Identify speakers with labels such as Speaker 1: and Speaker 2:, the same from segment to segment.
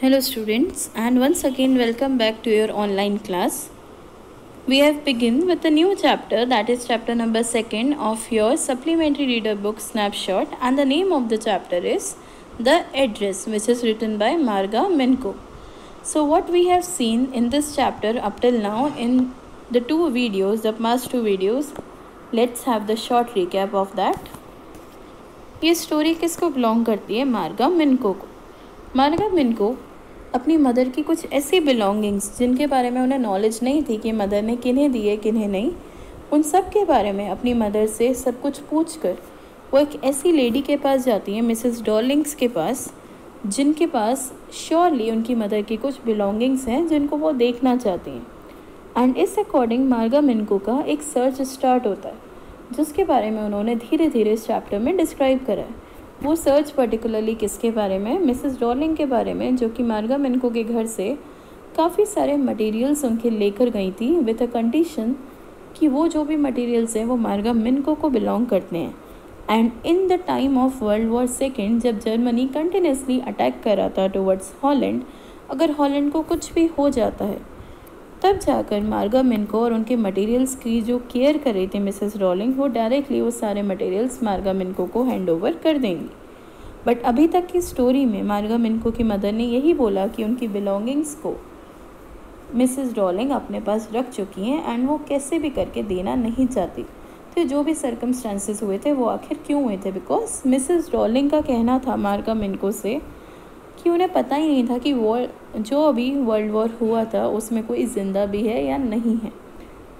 Speaker 1: Hello students and once again welcome back to your online class. We have begun with a new chapter that is chapter number 2nd of your supplementary reader book snapshot and the name of the chapter is The Address which is written by Marga Minko. So what we have seen in this chapter up till now in the two videos, the past two videos, let's have the short recap of that. ये story किसको belong करती है मार्गा मिनको को मार्गा मिनको अपनी mother की कुछ ऐसी बिलोंगिंग्स जिनके बारे में उन्हें नॉलेज नहीं थी कि मदर ने किन्हें दिए किन्हें नहीं, उन सब के बारे में अपनी मदर से सब कुछ पूछ कर वो एक ऐसी लेडी के पास जाती हैं मिसेस डॉलिंग्स के पास, जिनके पास श्योरली उनकी मदर की कुछ बिलोंगिंग्स हैं, जिनको वो देखना चाहती हैं। एंड इस अकॉर्डिंग मार्गा मिनको का एक सर्च स्टार्ट होता है, जिसके बारे में उन्होंने धीरे धीरे इस चैप्टर में डिस्क्राइब करा है। वो सर्च पर्टिकुलरली किसके बारे में? मिसेस डॉर्लिंग के बारे में, जो कि मार्गा मिनको के घर से काफ़ी सारे मटेरियल्स उनके लेकर गई थी विथ अ कंडीशन कि वो जो भी मटेरियल्स हैं, वो मार्गा मिनको को बिलोंग करते हैं। And in the time of world war second जब जर्मनी कंटिन्यूसली अटैक कर रहा था टूवर्ड्स हॉलैंड अगर हॉलैंड को कुछ भी हो जाता है तब जाकर मार्गा मिनको और उनके मटेरियल्स की जो केयर कर रही थी मिसेस रॉलिंग वो डायरेक्टली वो सारे मटेरियल्स मार्गा मिनको को हैंड ओवर कर देंगी। बट अभी तक की स्टोरी में मार्गा मिनको की मदर ने यही बोला कि उनकी बिलोंगिंग्स को मिसेस रॉलिंग अपने पास रख चुकी हैं एंड वो कैसे भी करके देना नहीं चाहती। तो जो भी सर्कमस्टांसेस हुए थे, वो आखिर क्यों हुए थे? बिकॉज़ मिसेस रॉलिंग का कहना था मार्गा मिनको से कि उन्हें पता ही नहीं था कि वॉर जो अभी वर्ल्ड वॉर हुआ था, उसमें कोई ज़िंदा भी है या नहीं है।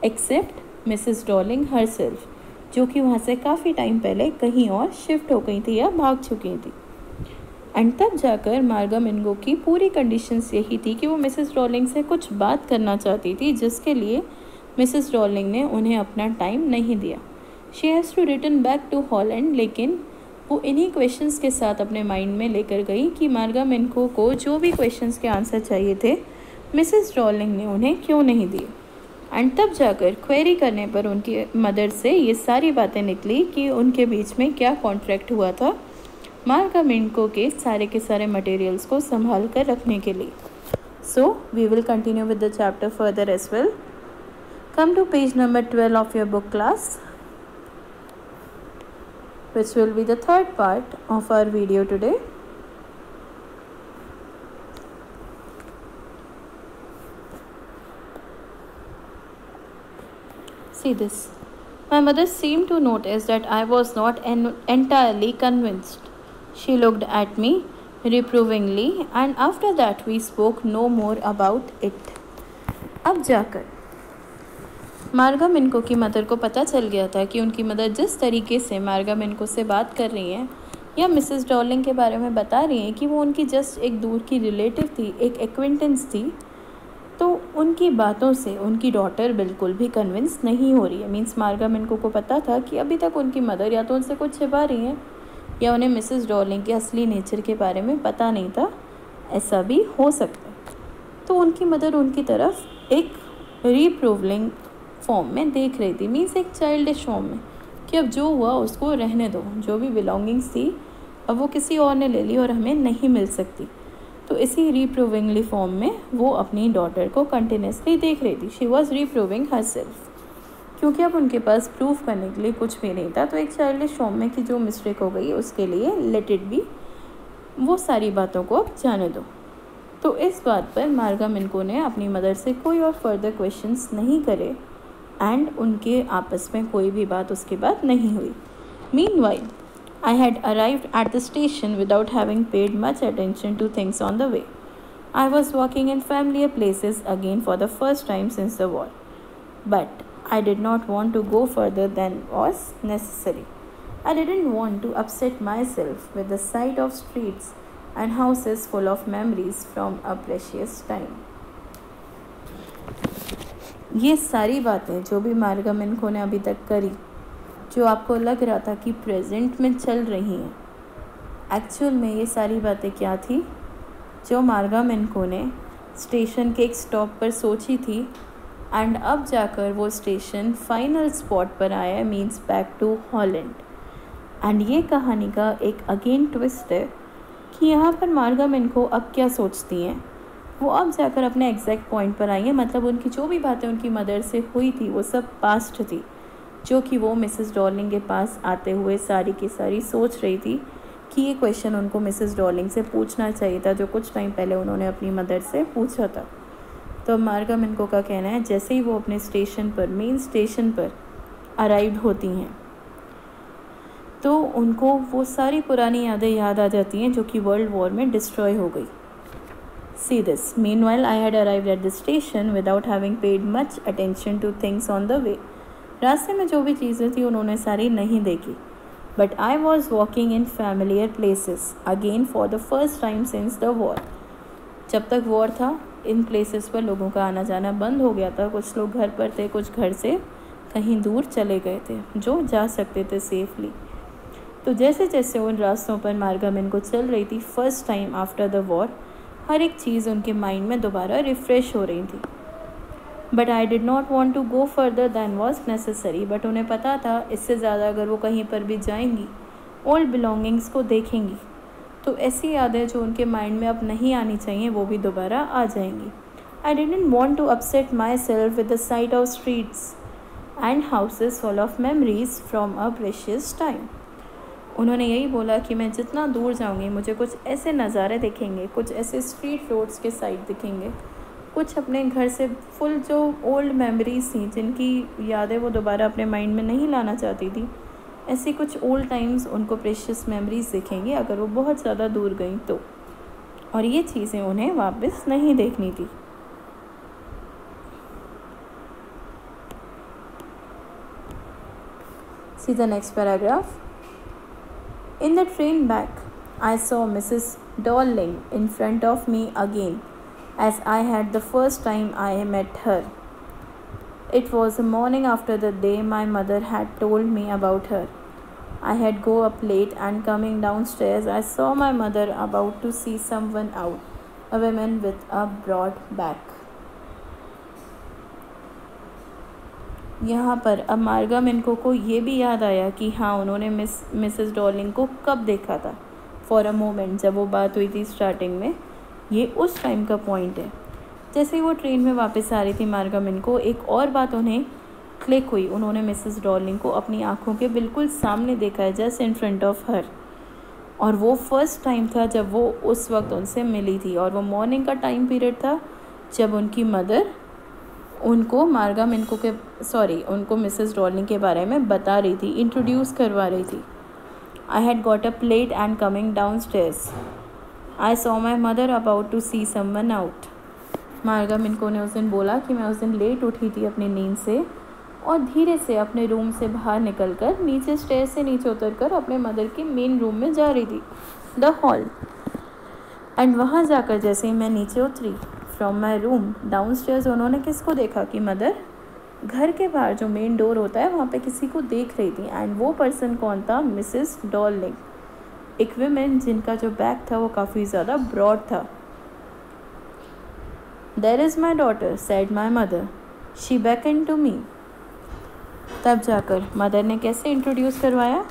Speaker 1: Except Mrs Dorling her self जो कि वहाँ से काफ़ी टाइम पहले कहीं और शिफ्ट हो गई थी या भाग चुकी थी। एंड तब जाकर मार्गा मिनगो की पूरी कंडीशंस यही थी कि वो मिसेस डॉलिंग से कुछ बात करना चाहती थी, जिसके लिए मिसेस डॉलिंग ने उन्हें अपना टाइम नहीं दिया। She has to return back to Holland लेकिन वो इन्हीं क्वेश्चंस के साथ अपने माइंड में लेकर गई कि मार्गा मिनको को जो भी क्वेश्चंस के आंसर चाहिए थे, मिसेस रॉलिंग ने उन्हें क्यों नहीं दिए? एंड तब जाकर क्वेरी करने पर उनकी मदर से ये सारी बातें निकली कि उनके बीच में क्या कॉन्ट्रैक्ट हुआ था मार्गा मिनको के सारे के सारे मटेरियल्स को संभाल कर रखने के लिए। So we will continue with the chapter further as well come to page number twelve of your book class which will be the third part of our video today. See this. My mother seemed to notice that I was not en- entirely convinced. She looked at me reprovingly, and after that, we spoke no more about it. अब जाकर मार्गा मिनको की mother को पता चल गया था कि उनकी मदर जिस तरीके से मार्गा मिनको से बात कर रही हैं, या मिसेस डॉलिंग के बारे में बता रही हैं कि वो उनकी जस्ट एक दूर की रिलेटिव थी, एक एक्वेंटेंस थी तो उनकी बातों से उनकी डॉटर बिल्कुल भी कन्विंस नहीं हो रही है। मीन्स मार्गा मिनको को पता था कि अभी तक उनकी मदर या तो उनसे कुछ छिपा रही हैं, या उन्हें मिसेस डॉलिंग के असली नेचर के बारे में पता नहीं था। ऐसा भी हो सकता तो उनकी मदर उनकी तरफ़ एक रीप्रूवलिंग फॉर्म में देख रही थी मीन्स एक चाइल्डिश फॉर्म में, कि अब जो हुआ उसको रहने दो, जो भी बिलोंगिंग्स थी, अब वो किसी और ने ले ली और हमें नहीं मिल सकती। तो इसी रीप्रूविंगली फॉर्म में वो अपनी डॉटर को कंटिन्यूसली देख रही थी। She was reproving her self क्योंकि अब उनके पास प्रूफ करने के लिए कुछ भी नहीं था तो एक चाइल्डिश फॉर्म में कि जो मिस्टेक हो गई, उसके लिए लेट इट बी वो सारी बातों को अब जाने दो। तो इस बात पर मार्गा मिनको ने अपनी मदर से कोई और फर्दर क्वेश्चंस नहीं करे। एंड उनके आपस में कोई भी बात उसके बाद नहीं हुई। Meanwhile I had arrive at the station without having paid much attention to things on the way I was walking in family places again for the first time since the war but I did not want to go further than was necessary I didn't want to upset myself with the sight of streets and houses full of memories from a precious time ये सारी बातें जो भी मार्गम इनको ने अभी तक करी, जो आपको लग रहा था कि प्रेजेंट में चल रही हैं एक्चुअल में ये सारी बातें क्या थी? जो मार्गम इनको ने स्टेशन के एक स्टॉप पर सोची थी एंड अब जाकर वो स्टेशन फाइनल स्पॉट पर आया means back to Holland and ये कहानी का एक अगेन ट्विस्ट है कि यहाँ पर मार्गम इनको अब क्या सोचती हैं? वो अब जाकर अपने एग्जैक्ट पॉइंट पर आई हैं मतलब उनकी जो भी बातें उनकी मदर से हुई थी, वो सब पास्ट थी। जो कि वो मिसेस डॉलिंग के पास आते हुए सारी की सारी सोच रही थी कि ये क्वेश्चन उनको मिसेस डॉलिंग से पूछना चाहिए था, जो कुछ टाइम पहले उन्होंने अपनी मदर से पूछा था। तो मार्गम इनको का कहना है, जैसे ही वो अपने स्टेशन पर मेन स्टेशन पर अराइव होती हैं तो उनको वो सारी पुरानी यादें याद आ जाती हैं, जो कि वर्ल्ड वॉर में डिस्ट्रॉय हो गई। This meanwhile I had arrive at the station without having paid much attention to things on the way रास्ते में जो भी चीज़ें थी, उन्होंने सारी नहीं देखी। But I was walking in familiar places again for the first time since the war जब तक वॉर था, इन प्लेसेस पर लोगों का आना जाना बंद हो गया था। कुछ लोग घर पर थे, कुछ घर से कहीं दूर चले गए थे, जो जा सकते थे सेफली तो जैसे जैसे उन रास्तों पर मार्गामिन को चल रही थी first time after the war हर एक चीज़ उनके माइंड में दोबारा रिफ़्रेश हो रही थी। But I did not want to go further than was necessary but उन्हें पता था, इससे ज़्यादा अगर वो कहीं पर भी जाएँगी ओल्ड बिलोंगिंग्स को देखेंगी तो ऐसी यादें जो उनके माइंड में अब नहीं आनी चाहिए, वो भी दोबारा आ जाएँगी। I didn't want to upset myself with the sight of streets and houses full of memories from a precious time उन्होंने यही बोला कि मैं जितना दूर जाऊँगी, मुझे कुछ ऐसे नज़ारे दिखेंगे, कुछ ऐसे स्ट्रीट रोड्स के साइड दिखेंगे। कुछ अपने घर से फुल जो ओल्ड मेमोरीज थी, जिनकी यादें वो दोबारा अपने माइंड में नहीं लाना चाहती थी, ऐसी कुछ ओल्ड टाइम्स उनको प्रेशियस मेमोरीज दिखेंगी, अगर वो बहुत ज़्यादा दूर गई तो। और ये चीज़ें उन्हें वापस नहीं देखनी थी। See the next paragraph In the train back, I saw Mrs. Darling in front of me again, as I had the first time I met her. It was the morning after the day my mother had told me about her. I had go up late and coming downstairs I saw my mother about to see someone out, a woman with a broad back. यहाँ पर अब मार्गा मिनको को ये भी याद आया कि हाँ उन्होंने मिस, मिसेस डॉलिंग को कब देखा था? फॉर अ मोमेंट जब वो बात हुई थी स्टार्टिंग में, ये उस टाइम का पॉइंट है। जैसे वो ट्रेन में वापस आ रही थी मार्गामिन को एक और बात उन्हें क्लिक हुई। उन्होंने मिसेस डॉलिंग को अपनी आँखों के बिल्कुल सामने देखा है just in front of her और वो फ़र्स्ट टाइम था जब वो उस वक्त उनसे मिली थी। और वो मॉर्निंग का टाइम पीरियड था जब उनकी मदर उनको, मार्गा मिनको के सॉरी उनको मिसेस डॉर्लिंग के बारे में बता रही थी इंट्रोड्यूस करवा रही थी। I had got a plate and coming downstairs I saw my mother about to see someone out Marga Minco ने उस दिन बोला कि मैं उस दिन लेट उठी थी अपनी नींद से और धीरे से अपने रूम से बाहर निकलकर नीचे स्टेयर से नीचे उतरकर अपने मदर के मेन रूम में जा रही थी द हॉल एंड वहाँ जाकर जैसे ही मैं नीचे उतरी from my room down stairs उन्होंने किसको देखा कि मदर? घर के बाहर जो मेन डोर होता है, वहाँ पे किसी को देख रही थी। एंड वो पर्सन कौन था? मिसिस डॉलिंग एक वीमेन जिनका जो बैग था, वो काफ़ी ज़्यादा ब्रॉड था। There is my daughter said my mother she back and to me तब जाकर मदर ने कैसे इंट्रोड्यूस करवाया?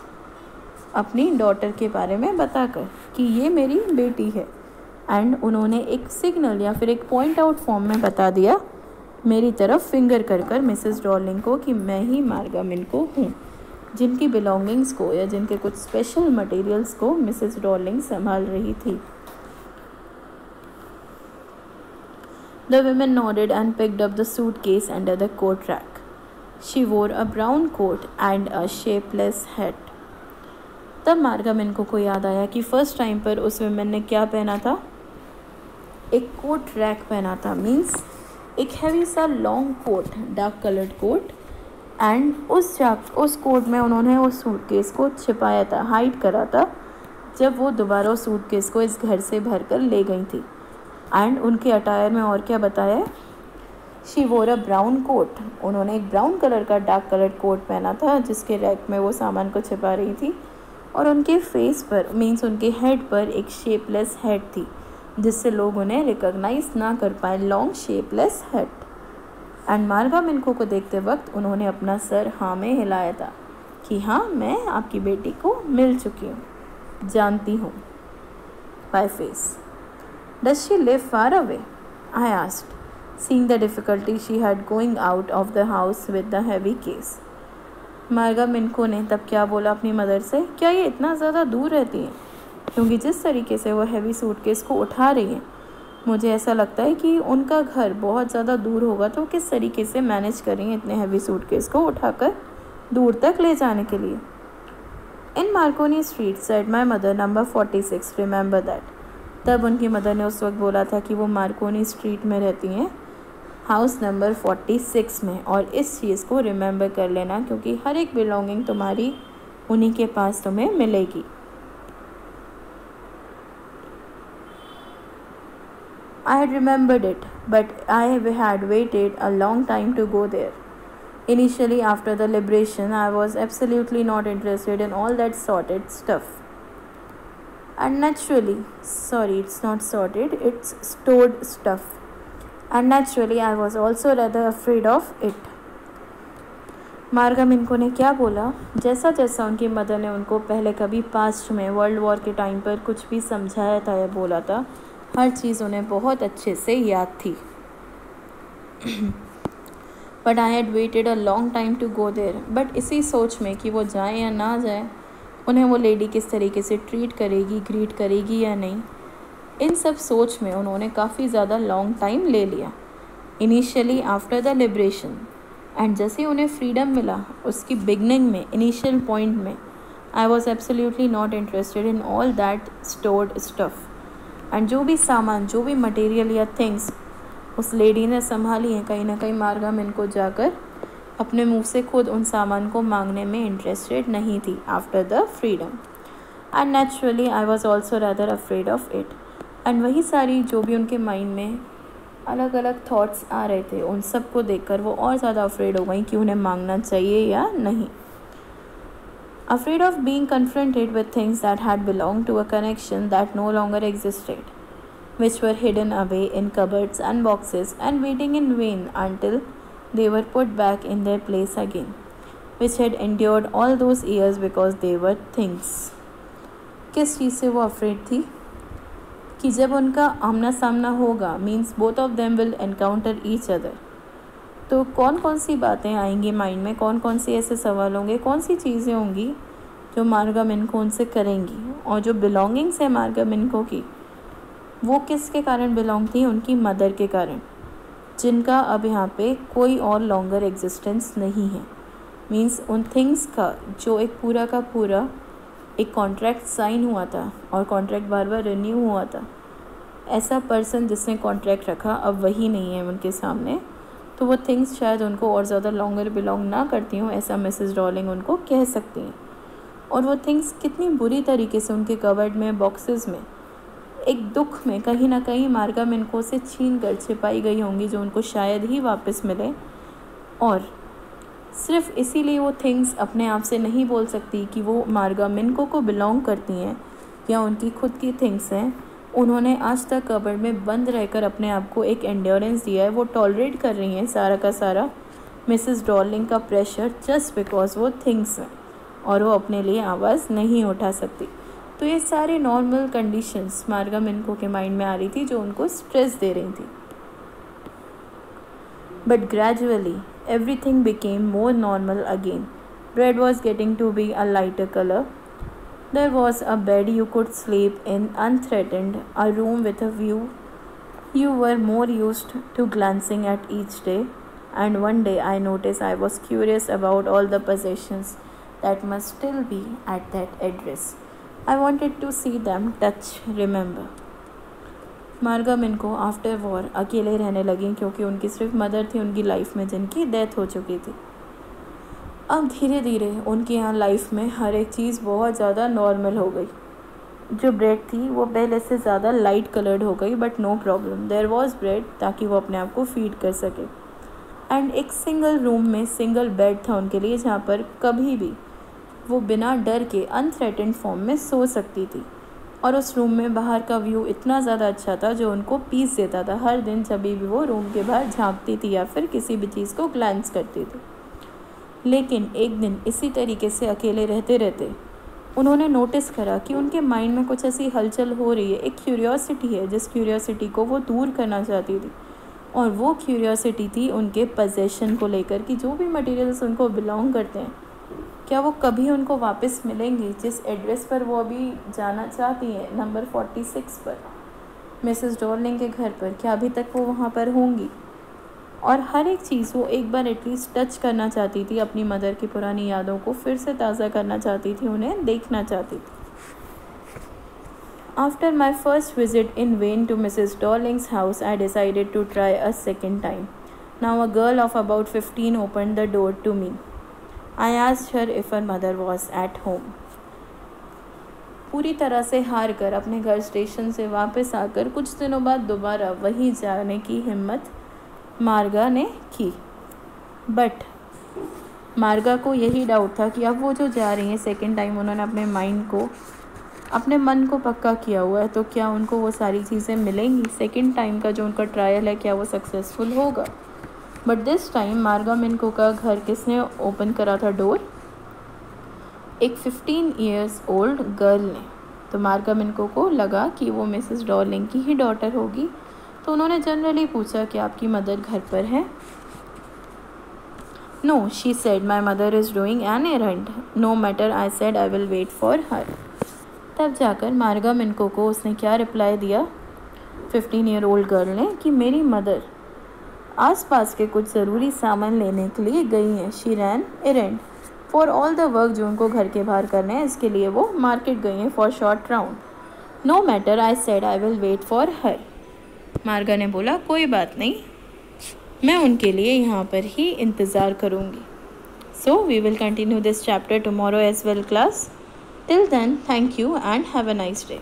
Speaker 1: अपनी डॉटर के बारे में बताकर कि ये मेरी बेटी है। एंड उन्होंने एक सिग्नल या फिर एक पॉइंट आउट फॉर्म में बता दिया मेरी तरफ़ फिंगर कर कर मिसेस डॉर्लिंग को कि मैं ही मार्गामिन को हूँ जिनकी बिलोंगिंग्स को या जिनके कुछ स्पेशल मटेरियल्स को मिसेस डॉलिंग संभाल रही थी The woman nodded and picked up the suitcase under the coat rack. She wore a brown coat and a shapeless hat. तब मार्गा मिनको को याद आया कि फ़र्स्ट टाइम पर उस वुमेन ने क्या पहना था एक कोट रैक पहना था मीन्स एक हैवी सा long coat dark coloured coat and उस उस कोट में उन्होंने उस सूटकेस को छिपाया था हाइड करा था, जब वो दोबारा उस सूटकेस को इस घर से भर कर ले गई थी। एंड उनके अटायर में और क्या बताया? She wore a brown coat उन्होंने एक ब्राउन कलर का डार्क कलर कोट पहना था, जिसके रैक में वो सामान को छिपा रही थी, और उनके फेस पर मीन्स उनके हेड पर एक शेपलेस हेड थी। जिससे लोग उन्हें रिकॉग्नाइज ना कर पाए लॉन्ग शेपलेस हेड एंड मार्गा मिनको को देखते वक्त उन्होंने अपना सर हाँ में हिलाया था कि हाँ मैं आपकी बेटी को मिल चुकी हूँ जानती हूँ my face. Does she live far away? I asked, seeing the difficulty she had going out of the house with the heavy case. मार्गा मिनको ने तब क्या बोला अपनी मदर से क्या ये इतना ज़्यादा दूर रहती है क्योंकि जिस तरीके से वो हैवी सूटकेस को उठा रही है, मुझे ऐसा लगता है कि उनका घर बहुत ज़्यादा दूर होगा तो किस तरीके से मैनेज करेंगे इतने हैवी सूटकेस को उठाकर दूर तक ले जाने के लिए? In Marconi street set my mother number forty six remember that तब उनकी मदर ने उस वक्त बोला था कि वो मार्कोनी स्ट्रीट में रहती हैं हाउस नंबर फोर्टी सिक्स में, और इस चीज़ को रिमेंबर कर लेना, क्योंकि हर एक बिलोंगिंग तुम्हारी उन्हीं के पास तुम्हें मिलेगी। I had remembered it, but I had waited a long time to go there. Initially, after the liberation, I was absolutely not interested in all that sorted stuff. And naturally, sorry, it's not sorted, it's stored stuff. And naturally, I was also rather afraid of it. मार्गा Minco ने क्या बोला जैसा जैसा उनकी mother ने उनको पहले कभी पास्ट में वर्ल्ड वॉर के टाइम पर कुछ भी समझाया था या बोला था हर चीज़ उन्हें बहुत अच्छे से याद थी। But I had waited a long time to go there but इसी सोच में कि वो जाए या ना जाए, उन्हें वो लेडी किस तरीके से ट्रीट करेगी ग्रीट करेगी या नहीं, इन सब सोच में उन्होंने काफ़ी ज़्यादा लॉन्ग टाइम ले लिया। Initially after the liberation and जैसे उन्हें फ्रीडम मिला, उसकी बिगनिंग में इनिशियल पॉइंट में I was absolutely not interested in all that stored stuff and जो भी सामान, जो भी मटेरियल या थिंग्स उस लेडी ने संभाली हैं, कहीं ना कहीं मार्गम इनको जाकर अपने मुँह से खुद उन सामान को मांगने में इंटरेस्टेड नहीं थी after the freedom and naturally I was also rather afraid of it and वही सारी जो भी उनके माइंड में अलग अलग थाट्स आ रहे थे, उन सबको देख वो और ज़्यादा अफ्रेड हो गई कि उन्हें मांगना चाहिए या नहीं। Afraid of being confronted with things that had belong to a connection that no longer existed which were hidden away in cupboards and boxes and waiting in vain until they were put back in their place again, which had endured all those years because they were things. किस चीज़ से वो afraid थी कि जब उनका आमना सामना होगा means both of them will encounter each other तो कौन कौन सी बातें आएँगी माइंड में? कौन कौन से ऐसे सवाल होंगे? कौन सी चीज़ें होंगी जो मार्गा मिनको उनसे करेंगी? और जो बिलोंगिंग्स है मार्गा मिनको की, वो किसके कारण बिलोंग थी? उनकी मदर के कारण, जिनका अब यहाँ पे कोई और लॉन्गर एग्जिस्टेंस नहीं है। मींस उन थिंग्स का, जो एक पूरा का पूरा, एक कॉन्ट्रैक्ट साइन हुआ था और कॉन्ट्रैक्ट बार बार रिन्यू हुआ था, ऐसा पर्सन जिसने कॉन्ट्रैक्ट रखा, अब वही नहीं है उनके सामने। तो वो थिंग्स शायद उनको और ज़्यादा लॉन्गर बिलोंग ना करती हूँ, ऐसा मिसेस डॉलिंग उनको कह सकती हैं। और वो थिंग्स कितनी बुरी तरीके से उनके कवर्ड में बॉक्सेस में, एक दुख में, कहीं ना कहीं मार्गा मिनको से छीन कर छिपाई गई होंगी जो उनको शायद ही वापस मिले। और सिर्फ़ इसीलिए वो थिंग्स अपने आप से नहीं बोल सकती कि वो मार्गा मिनको को बिलोंग करती हैं या उनकी खुद की थिंग्स हैं। उन्होंने आज तक कबर में बंद रहकर अपने आप को एक एंड्योरेंस दिया है। वो टॉलरेट कर रही हैं सारा का सारा। मिसेस डॉर्लिंग का प्रेशर जस्ट बिकॉज़ वो थिंग्स हैं और वो अपने लिए आवाज़ नहीं उठा सकती। तो ये सारे नॉर्मल कंडीशंस मार्गम इनको के माइंड में आ रही थी जो उनको स्ट्रेस दे रही थी। But gradually everything became more normal again bread was getting to be a lighter color. There was a bed you could sleep in unthreatened, a room with a view you were more used to glancing at each day. And one day I noticed I was curious about all the possessions that must still be at that address. I wanted to see them touch remember Margam इनको after war अकेले रहने लगी क्योंकि उनकी सिर्फ mother थी उनकी life में जिनकी डेथ हो चुकी थी अब धीरे धीरे उनके यहाँ लाइफ में हर एक चीज़ बहुत ज़्यादा नॉर्मल हो गई। जो ब्रेड थी, वो पहले से ज़्यादा लाइट कलर्ड हो गई but no problem there was bread ताकि वो अपने आप को फ़ीड कर सके। एंड एक सिंगल रूम में सिंगल बेड था उनके लिए, जहाँ पर कभी भी वो बिना डर के अनथ्रेटेंड फॉर्म में सो सकती थी। और उस रूम में बाहर का व्यू इतना ज़्यादा अच्छा था जो उनको पीस देता था। हर दिन जब भी वो रूम के बाहर झांकती थी या फिर किसी भी चीज़ को ग्लैंस करती थी। लेकिन एक दिन इसी तरीके से अकेले रहते रहते उन्होंने नोटिस करा कि उनके माइंड में कुछ ऐसी हलचल हो रही है। एक क्यूरियोसिटी है, जिस क्यूरियोसिटी को वो दूर करना चाहती थी। और वो क्यूरियोसिटी थी उनके पोजेशन को लेकर कि जो भी मटेरियल्स उनको बिलोंग करते हैं, क्या वो कभी उनको वापस मिलेंगे? जिस एड्रेस पर वो अभी जाना चाहती हैं नंबर फोर्टी सिक्स पर मिसेस डॉर्लिंग के घर पर, क्या अभी तक वो वहाँ पर होंगी? और हर एक चीज़ वो एक बार एटलीस्ट टच करना चाहती थी, अपनी मदर की पुरानी यादों को फिर से ताज़ा करना चाहती थी, उन्हें देखना चाहती थी। After my first visit in vain to Mrs Dorling's house I decided to try a second time now a girl of about fifteen open the door to me I आज her if her mother was at home पूरी तरह से हार कर अपने घर station से वापस आकर कुछ दिनों बाद दोबारा वहीं जाने की हिम्मत मार्गा ने की। बट मार्गा को यही डाउट था कि अब वो जो जा रही हैं सेकेंड टाइम उन्होंने अपने माइंड को, अपने मन को पक्का किया हुआ है तो क्या उनको वो सारी चीज़ें मिलेंगी? सेकेंड टाइम का जो उनका ट्रायल है, क्या वो सक्सेसफुल होगा? बट दिस टाइम मार्गा मिनको का घर किसने ओपन करा था? डोर एक फिफ्टीन ईयर्स ओल्ड गर्ल ने। तो मार्गा मिनको को लगा कि वो मिसेस डॉर्लिंग की ही डॉटर होगी। तो उन्होंने जनरली पूछा कि आपकी मदर घर पर है? No she said my mother is doing an errand no matter I said I will wait for her तब जाकर मार्गा मिनको को उसने क्या रिप्लाई दिया? फिफ्टीन ईयर ओल्ड गर्ल ने कि मेरी मदर आसपास के कुछ ज़रूरी सामान लेने के लिए गई हैं। She ran errand for all the work जो उनको घर के बाहर करने हैं, इसके लिए वो मार्केट गई हैं for short round no matter I said I will wait for her Marga ने बोला, कोई बात नहीं। मैं उनके लिए यहाँ पर ही इंतज़ार करूँगी। So we will continue this chapter tomorrow as well class till then thank you and have a nice day.